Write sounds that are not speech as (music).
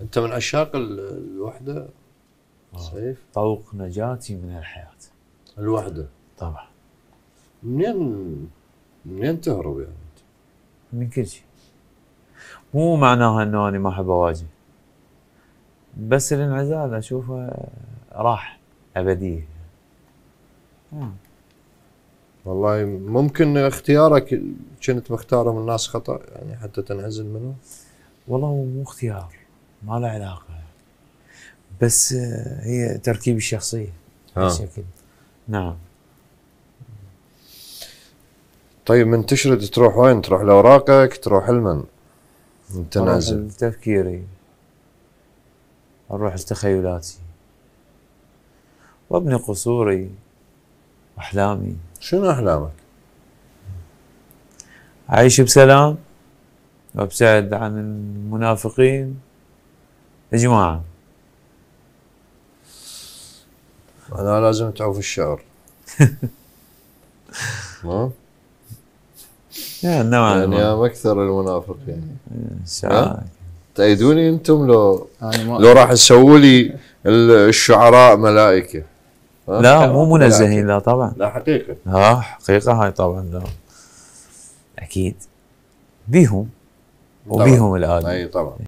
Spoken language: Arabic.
أنت من عشاق ال- الوحدة آه. سيف طوق نجاتي من الحياة. الوحدة؟ طبعا. منين منين تهرب يعني؟ من كل شيء. مو معناها إنه أنا ما أحب أواجه. بس الانعزال أشوفه راح أبدية. آه. والله ممكن اختيارك كنت مختاره من الناس خطأ يعني حتى تنعزل منه؟ والله هو مو اختيار. ما له علاقة. بس هي تركيب الشخصية. بشكل نعم. طيب من تشرد تروح وين؟ تروح لأوراقك تروح لمن؟ من أروح تنعزل لتفكيري. أروح لتخيلاتي. وابني قصوري. واحلامي شنو أحلامك؟ أعيش بسلام. وأبتعد عن المنافقين. اجماعا أنا لازم تعوف الشعر. (laughs) ها؟ يعني نوعا يعني ما. يا أكثر المنافقين شعار. تأيدوني أنتم لو ما لو راح تسووا لي ال- الشعراء ملائكة؟ لا مو منزهين لا طبعا. لا حقيقة. ها حقيقة هاي طبعا لا. أكيد. بيهم. وبيهم الآلة أي طبعا.